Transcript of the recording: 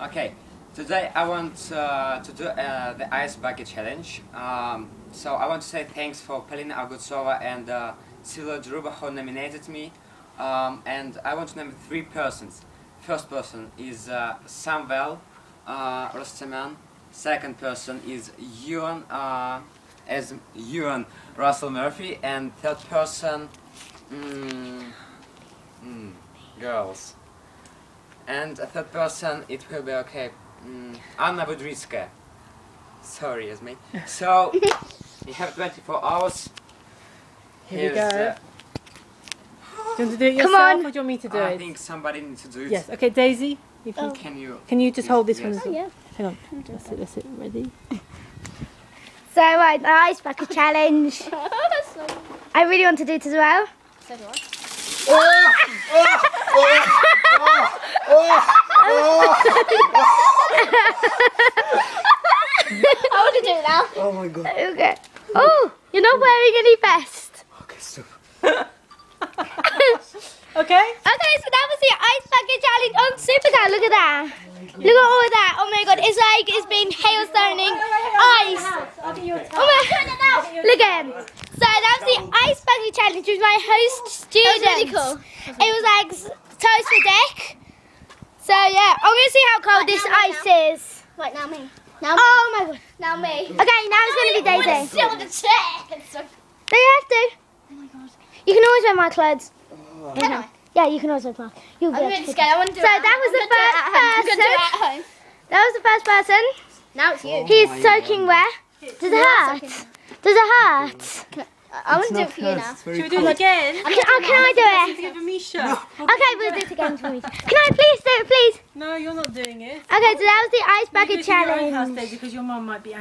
Okay, today I want uh, to do uh, the ice bucket challenge. Um, so I want to say thanks for Polina Agutsova and uh, Sila Druba who nominated me. Um, and I want to name three persons. First person is uh, Samvel uh, Rosteman. Second person is Ewan uh, as Ewan Russell Murphy. And third person, mm, mm, girls. And a third person, it will be okay. Mm, Anna Budryska. Sorry, it's me. So, we have 24 hours. Here we go. uh, Do you want to do it Come yourself on. or do you want me to do I it? think somebody needs to do it. Yes, okay, Daisy. If you, Oh. Can you? Can you just hold this one Yes. as well? yeah. Hang on. That's it, that's it. Ready? So right, the ice bucket challenge. I really want to do it as well. So do I. I want to do it now. Oh my god. Okay. Oh, you're not wearing any vest. Okay, stop. Okay. Okay, so that was the ice bucket challenge on Supercal. Look at that. Look at all of that. Oh my god, it's like it's been hailstoning ice. Oh my god, Look at him. So that was the ice bucket challenge with my host student. really cool. It was like s- toast for deck. So yeah, I'm gonna see how cold Right, this now me, ice is. Right, now me. Now oh me. Oh my god. Now me. Okay, now it's gonna be Daisy. Sit on the chair. So, Do you have to? oh my god. You can always wear my clothes. Oh. Can I? Yeah, you can always wear mine. You'll I'm be able really scared. I want to do So it. at that was I'm the gonna do it at home. I'm first gonna do it at home. That was the first person. Now it's you. He's my soaking wet. Does it hurt? Does it hurt? I, I want to do it for you now. Should we do it again? Can, oh, can I do it? Give me Misha. Okay, we'll do it again for me. Can I please do it, please? No, you're not doing it. Okay, so that was the ice bucket it in your own house, challenge. Because your mum might be